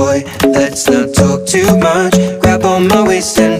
boy, let's not talk too much. Grab on my waist and